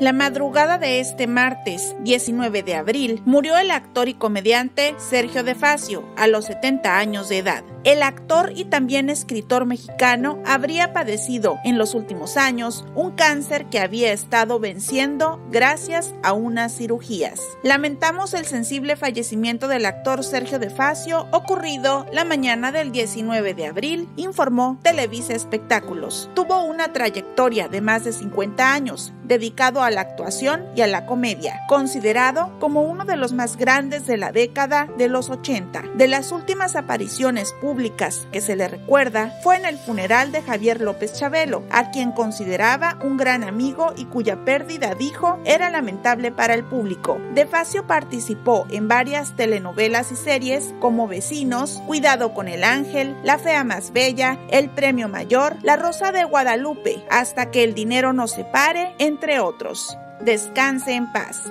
La madrugada de este martes 19 de abril murió el actor y comediante Sergio De Facio a los 70 años de edad. El actor y también escritor mexicano habría padecido en los últimos años un cáncer que había estado venciendo gracias a unas cirugías. Lamentamos el sensible fallecimiento del actor Sergio De Facio ocurrido la mañana del 19 de abril, informó Televisa Espectáculos. Tuvo una trayectoria de más de 50 años dedicado a la actuación y a la comedia, considerado como uno de los más grandes de la década de los 80. De las últimas apariciones públicas que se le recuerda fue en el funeral de Javier López Chabelo, a quien consideraba un gran amigo y cuya pérdida, dijo, era lamentable para el público. De Facio participó en varias telenovelas y series como Vecinos, Cuidado con el Ángel, La Fea Más Bella, El Premio Mayor, La Rosa de Guadalupe, Hasta que el dinero nos separe, entre otros. Descanse en paz.